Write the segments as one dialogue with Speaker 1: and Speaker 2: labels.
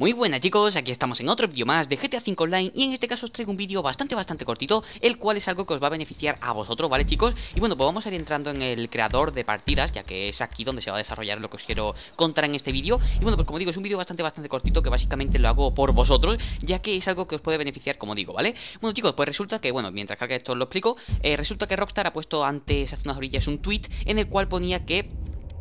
Speaker 1: Muy buenas chicos, aquí estamos en otro vídeo más de GTA V Online y en este caso os traigo un vídeo bastante bastante cortito El cual es algo que os va a beneficiar a vosotros, ¿vale chicos? Y bueno, pues vamos a ir entrando en el creador de partidas Ya que es aquí donde se va a desarrollar lo que os quiero contar en este vídeo Y bueno, pues como digo, es un vídeo bastante bastante cortito que básicamente lo hago por vosotros Ya que es algo que os puede beneficiar, como digo, ¿vale? Bueno chicos, pues resulta que, bueno, mientras carga esto os lo explico eh, Resulta que Rockstar ha puesto antes, hace unas orillas, un tweet en el cual ponía que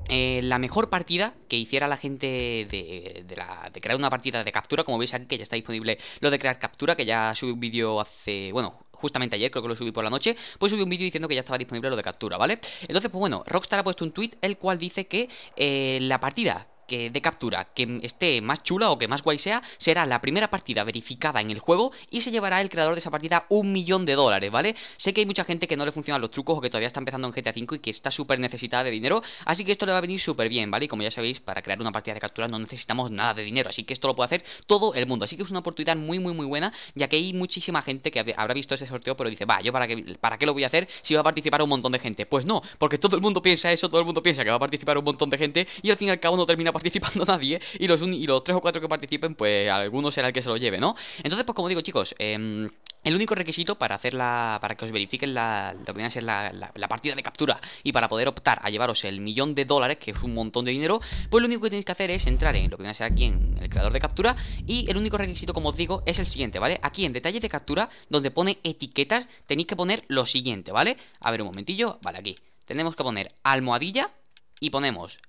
Speaker 1: eh, la mejor partida que hiciera la gente de, de, crear una partida de captura, como veis aquí que ya está disponible lo de crear captura, que ya subí un vídeo hace, bueno, justamente ayer, creo que lo subí por la noche, pues subí un vídeo diciendo que ya estaba disponible lo de captura, ¿vale? Entonces, pues bueno, Rockstar ha puesto un tweet el cual dice que eh, la partida que de captura que esté más chula o que más guay sea, será la primera partida verificada en el juego y se llevará el creador de esa partida un millón de dólares, ¿vale? Sé que hay mucha gente que no le funcionan los trucos o que todavía está empezando en GTA V y que está súper necesitada de dinero, así que esto le va a venir súper bien, ¿vale? Y como ya sabéis, para crear una partida de captura no necesitamos nada de dinero, así que esto lo puede hacer todo el mundo, así que es una oportunidad muy, muy, muy buena, ya que hay muchísima gente que habrá visto ese sorteo, pero dice, va, yo para qué, para qué lo voy a hacer si va a participar un montón de gente. Pues no, porque todo el mundo piensa eso, todo el mundo piensa que va a participar un montón de gente y al fin y al cabo no termina participando nadie y los, los tres o cuatro que participen, pues alguno será el que se lo lleve, ¿no? Entonces, pues como digo, chicos, eh, el único requisito para hacer la, para que os verifiquen lo que viene a ser la, la, partida de captura y para poder optar a llevaros el millón de dólares, que es un montón de dinero, pues lo único que tenéis que hacer es entrar en lo que viene a ser aquí en el creador de captura y el único requisito, como os digo, es el siguiente, ¿vale? Aquí en detalles de captura, donde pone etiquetas, tenéis que poner lo siguiente, ¿vale? A ver un momentillo, vale, aquí. Tenemos que poner almohadilla y ponemos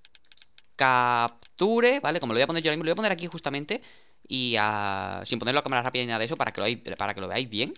Speaker 1: capture, ¿vale? Como lo voy a poner yo ahora mismo, lo voy a poner aquí justamente y sin ponerlo a cámara rápida ni nada de eso para que lo, para que lo veáis bien.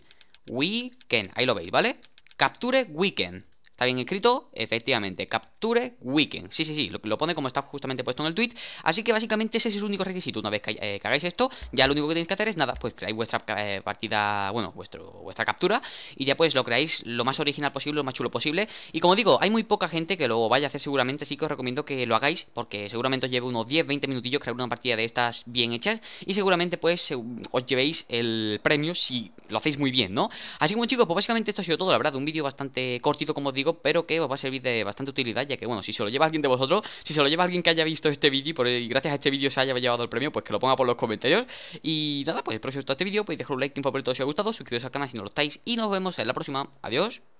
Speaker 1: Weekend, ahí lo veis, ¿vale? Capture weekend. Está bien escrito, efectivamente, capture weekend. Sí, sí, sí, lo, pone como está justamente puesto en el tweet. Así que básicamente ese es el único requisito. Una vez que, eh, hagáis esto, ya lo único que tenéis que hacer es nada, pues creáis vuestra eh, partida, bueno, vuestro, vuestra captura y ya pues lo creáis lo más original posible, lo más chulo posible. Y como digo, hay muy poca gente que lo vaya a hacer seguramente, así que os recomiendo que lo hagáis porque seguramente os lleve unos 10, 20 minutillos crear una partida de estas bien hechas y seguramente pues os llevéis el premio si lo hacéis muy bien, ¿no? Así como chicos, pues básicamente esto ha sido todo, la verdad, un vídeo bastante cortito como os digo, pero que os va a servir de bastante utilidad, ya que, bueno, si se lo lleva alguien de vosotros, si se lo lleva alguien que haya visto este vídeo y gracias a este vídeo se haya llevado el premio, pues que lo ponga por los comentarios. Y nada, pues espero que os haya gustado este vídeo, podéis dejar un like, un favorito si os ha gustado, suscribiros al canal si no lo estáis, y nos vemos en la próxima. Adiós.